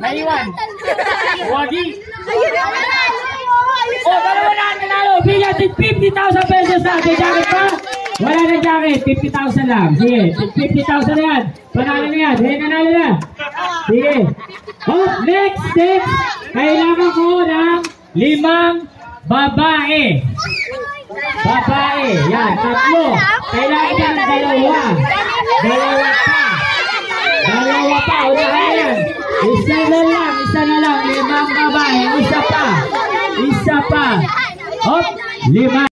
Naiwan. Wagi. Oh, dalawa na nanalo. Bigyan din 50,000 pesos sa atin. Jacket pa? Wala na jacket. 50,000 lang. Sige, 50,000 na yan. Panalo na yan. Sige, nanalo na. Sige. Oh, next, next. Kailangan ko ng limang babae. Babae. Yan, tatlo. Kailangan ka ng. Dalawa pa. Dalawa pa. Unahan yan. Isa na lang. Isa na lang. Limang babae. Isa pa. Isa pa. Hop. Lima.